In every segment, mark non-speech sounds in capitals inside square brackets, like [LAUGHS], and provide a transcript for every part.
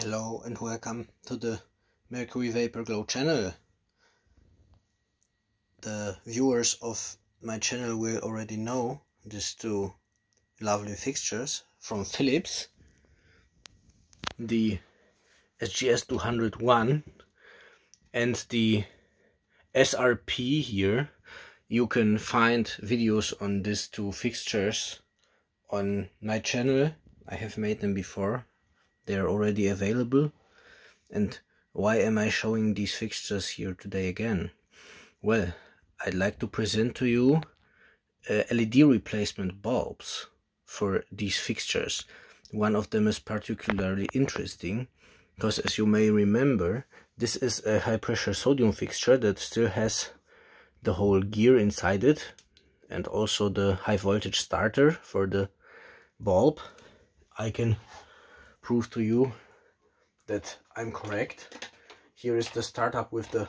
Hello and welcome to the Mercury Vapor Glow channel. The viewers of my channel will already know these two lovely fixtures from Philips. The SGS 201 and the SRP here. You can find videos on these two fixtures on my channel. I have made them before they are already available. And why am I showing these fixtures here today again? Well, I'd like to present to you uh, LED replacement bulbs for these fixtures. One of them is particularly interesting because as you may remember, this is a high pressure sodium fixture that still has the whole gear inside it and also the high voltage starter for the bulb. I can prove to you that I'm correct. Here is the startup with the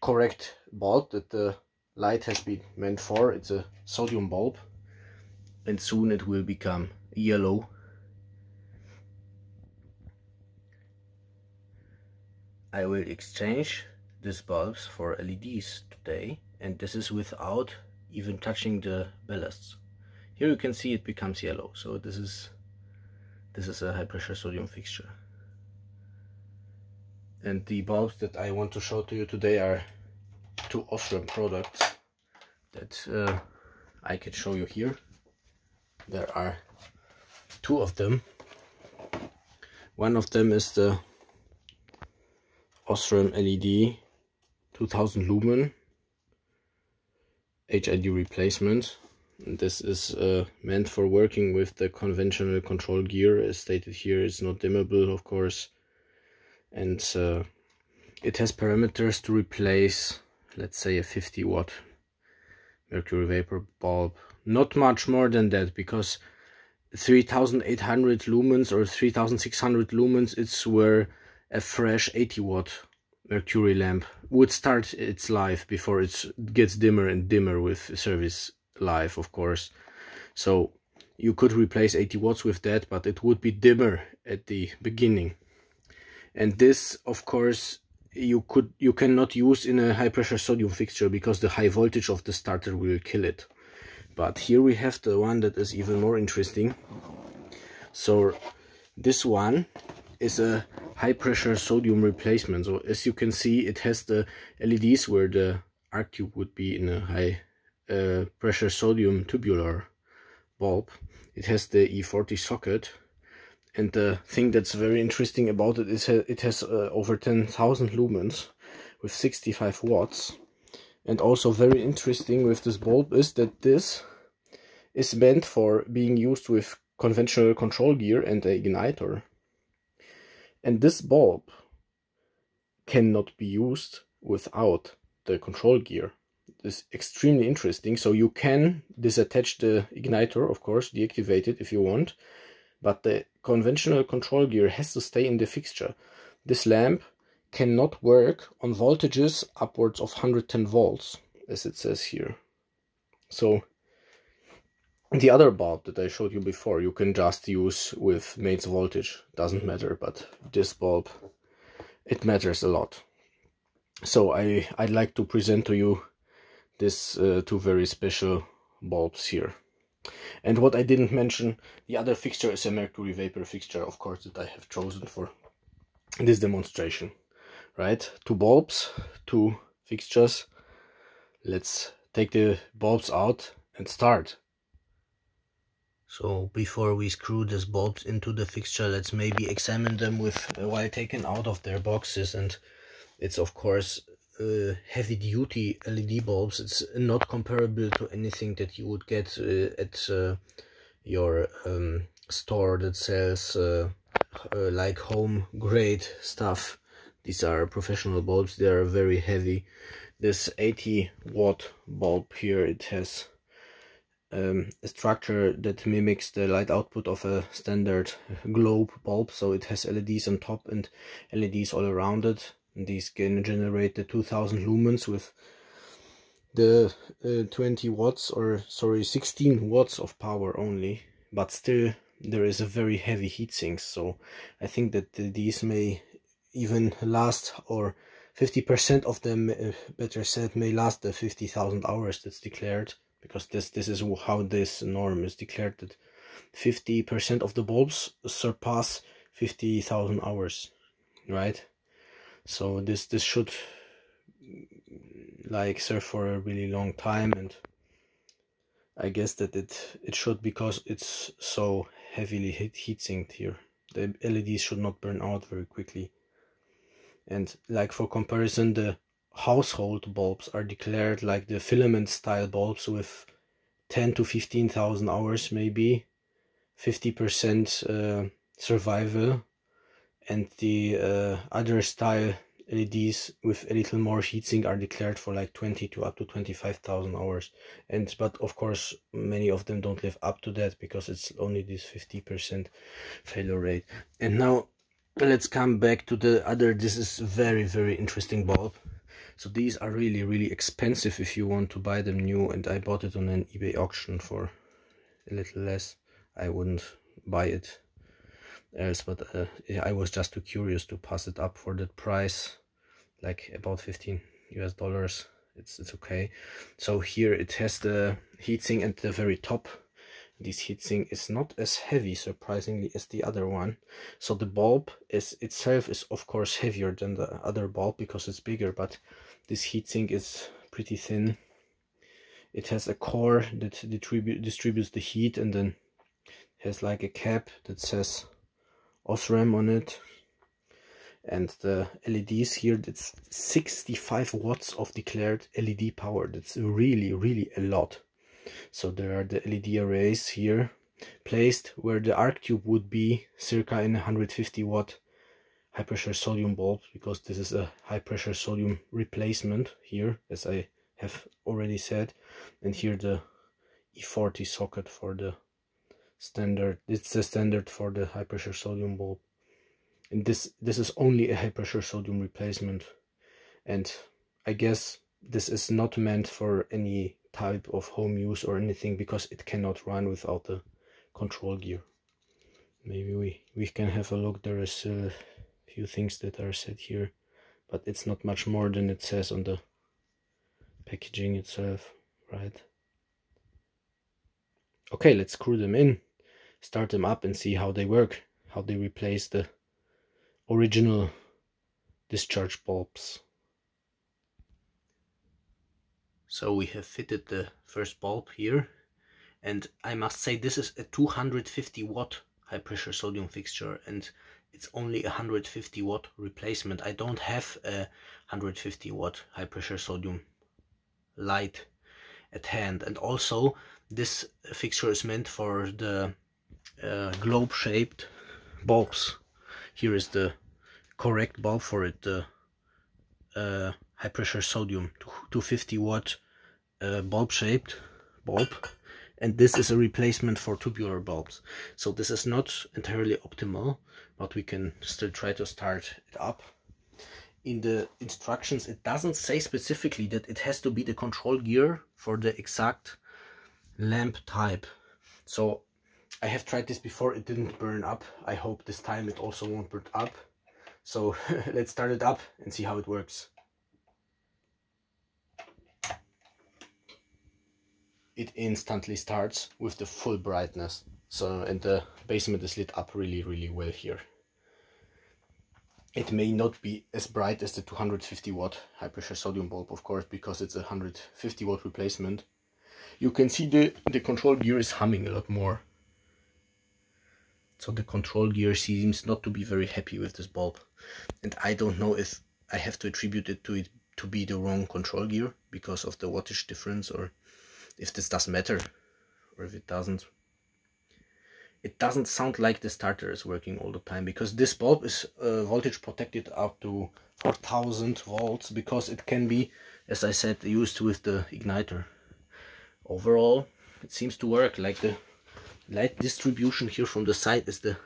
correct bulb that the light has been meant for. It's a sodium bulb and soon it will become yellow. I will exchange these bulbs for LEDs today and this is without even touching the ballasts. Here you can see it becomes yellow so this is this is a high pressure sodium fixture. And the bulbs that I want to show to you today are two Osram products that uh, I can show you here. There are two of them. One of them is the Osram LED 2000 lumen HID replacement this is uh, meant for working with the conventional control gear as stated here. It's not dimmable of course. And uh, it has parameters to replace let's say a 50 watt mercury vapor bulb. Not much more than that because 3800 lumens or 3600 lumens it's where a fresh 80 watt mercury lamp would start its life before it gets dimmer and dimmer with service life of course. So you could replace 80 watts with that but it would be dimmer at the beginning. And this of course you could you cannot use in a high pressure sodium fixture because the high voltage of the starter will kill it. But here we have the one that is even more interesting. So this one is a high pressure sodium replacement. So as you can see it has the LEDs where the arc tube would be in a high uh, pressure sodium tubular bulb. It has the E40 socket. And the thing that's very interesting about it is it has uh, over 10,000 lumens with 65 watts. And also very interesting with this bulb is that this is meant for being used with conventional control gear and the igniter. And this bulb cannot be used without the control gear is extremely interesting. So you can disattach the igniter, of course, deactivate it if you want, but the conventional control gear has to stay in the fixture. This lamp cannot work on voltages upwards of 110 volts, as it says here. So the other bulb that I showed you before, you can just use with mains voltage, doesn't matter, but this bulb, it matters a lot. So I, I'd like to present to you these uh, two very special bulbs here. And what I didn't mention, the other fixture is a mercury vapor fixture, of course, that I have chosen for this demonstration. Right, two bulbs, two fixtures. Let's take the bulbs out and start. So before we screw these bulbs into the fixture, let's maybe examine them with uh, while taken out of their boxes. And it's of course uh, heavy duty LED bulbs. It's not comparable to anything that you would get uh, at uh, your um, store that sells uh, uh, like home grade stuff. These are professional bulbs. They are very heavy. This 80 watt bulb here, it has um, a structure that mimics the light output of a standard globe bulb. So it has LEDs on top and LEDs all around it these can generate the 2000 lumens with the uh, 20 watts or sorry 16 watts of power only but still there is a very heavy heatsink so I think that these may even last or 50% of them uh, better said may last the 50,000 hours that's declared because this this is how this norm is declared that 50% of the bulbs surpass 50,000 hours right so this this should like serve for a really long time and I guess that it it should because it's so heavily heat, heat sinked here. The LEDs should not burn out very quickly. And like for comparison the household bulbs are declared like the filament style bulbs with 10 to 15,000 hours maybe 50% uh, survival and the uh, other style LEDs with a little more heatsink are declared for like 20 to up to 25,000 hours. And but of course many of them don't live up to that because it's only this 50% failure rate. And now let's come back to the other. This is very very interesting bulb. So these are really really expensive if you want to buy them new and I bought it on an eBay auction for a little less. I wouldn't buy it else but uh, I was just too curious to pass it up for that price like about 15 US dollars. It's it's okay. So here it has the heatsink at the very top. This heatsink is not as heavy surprisingly as the other one. So the bulb is itself is of course heavier than the other bulb because it's bigger but this heatsink is pretty thin. It has a core that distribu distributes the heat and then has like a cap that says Osram on it. And the LEDs here. That's 65 watts of declared LED power. That's really really a lot. So there are the LED arrays here placed where the arc tube would be circa in 150 watt high pressure sodium bulb because this is a high pressure sodium replacement here as I have already said. And here the E40 socket for the standard it's the standard for the high pressure sodium bulb. And this this is only a high pressure sodium replacement. And I guess this is not meant for any type of home use or anything because it cannot run without the control gear. Maybe we we can have a look. There is a few things that are said here but it's not much more than it says on the packaging itself right? Okay let's screw them in start them up and see how they work how they replace the original discharge bulbs. So we have fitted the first bulb here and I must say this is a 250 watt high pressure sodium fixture and it's only a 150 watt replacement. I don't have a 150 watt high pressure sodium light at hand. And also this fixture is meant for the uh, globe shaped bulbs. Here is the correct bulb for it the uh, high pressure sodium 250 watt uh, bulb shaped bulb. And this is a replacement for tubular bulbs. So this is not entirely optimal but we can still try to start it up. In the instructions it doesn't say specifically that it has to be the control gear for the exact lamp type. So I have tried this before it didn't burn up. I hope this time it also won't burn up. So [LAUGHS] let's start it up and see how it works. It instantly starts with the full brightness. So and the basement is lit up really really well here. It may not be as bright as the 250 watt high pressure sodium bulb of course because it's a 150 watt replacement. You can see the the control gear is humming a lot more so the control gear seems not to be very happy with this bulb and i don't know if i have to attribute it to it to be the wrong control gear because of the wattage difference or if this doesn't matter or if it doesn't. It doesn't sound like the starter is working all the time because this bulb is uh, voltage protected up to 4000 volts because it can be, as I said, used with the igniter. Overall, it seems to work like the light distribution here from the side is the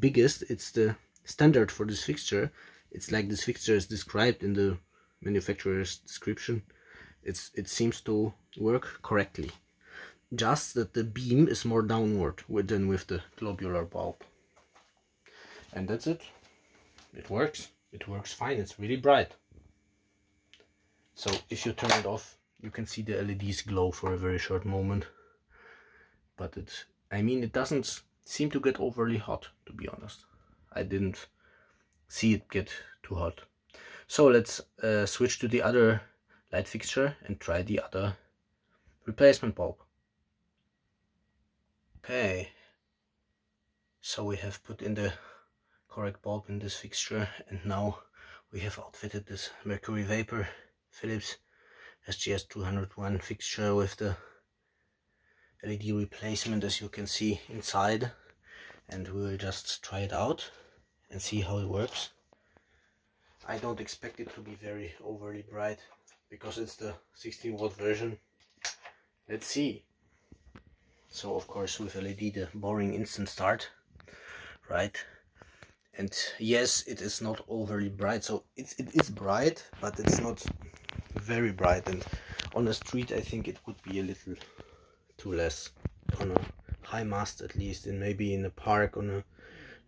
biggest. It's the standard for this fixture. It's like this fixture is described in the manufacturer's description. It's it seems to work correctly. Just that the beam is more downward than with the globular bulb. And that's it. It works. It works fine. It's really bright. So if you turn it off you can see the LEDs glow for a very short moment but it I mean it doesn't seem to get overly hot to be honest. I didn't see it get too hot. So let's uh, switch to the other light fixture and try the other replacement bulb. Okay. So we have put in the correct bulb in this fixture and now we have outfitted this mercury vapor philips sgs 201 fixture with the led replacement as you can see inside and we will just try it out and see how it works. I don't expect it to be very overly bright because it's the 16 watt version. Let's see. So of course with led the boring instant start right? And yes it is not overly bright. So it's it is bright but it's not very bright. And on the street i think it would be a little too less on a high mast at least and maybe in a park on a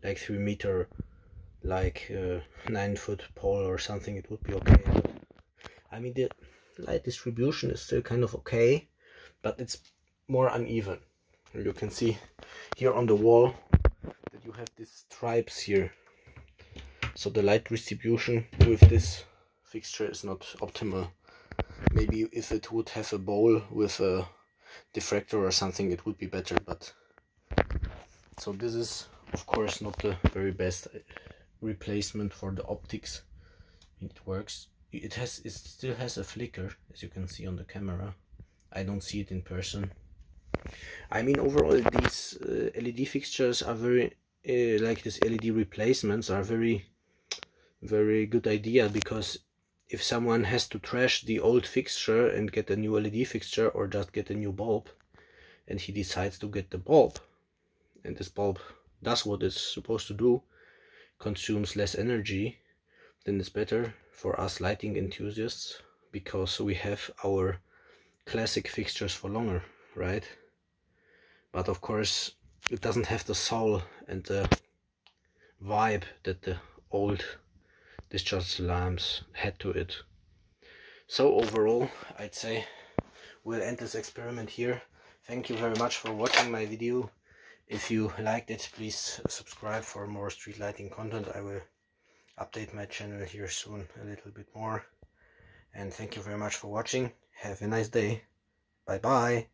like three meter like uh, nine foot pole or something it would be okay. I mean the light distribution is still kind of okay but it's more uneven. You can see here on the wall that you have these stripes here. So the light distribution with this fixture is not optimal. Maybe if it would have a bowl with a diffractor or something it would be better but so this is of course not the very best replacement for the optics. It works. It has it still has a flicker as you can see on the camera. I don't see it in person. I mean overall these uh, led fixtures are very uh, like this LED replacements are very very good idea because if someone has to trash the old fixture and get a new LED fixture or just get a new bulb and he decides to get the bulb. And this bulb does what it's supposed to do consumes less energy then it's better for us lighting enthusiasts because we have our classic fixtures for longer right? But of course it doesn't have the soul and the vibe that the old discharge lamps had to it. So overall, I'd say we'll end this experiment here. Thank you very much for watching my video. If you liked it, please subscribe for more street lighting content. I will update my channel here soon a little bit more. And thank you very much for watching. Have a nice day. Bye bye.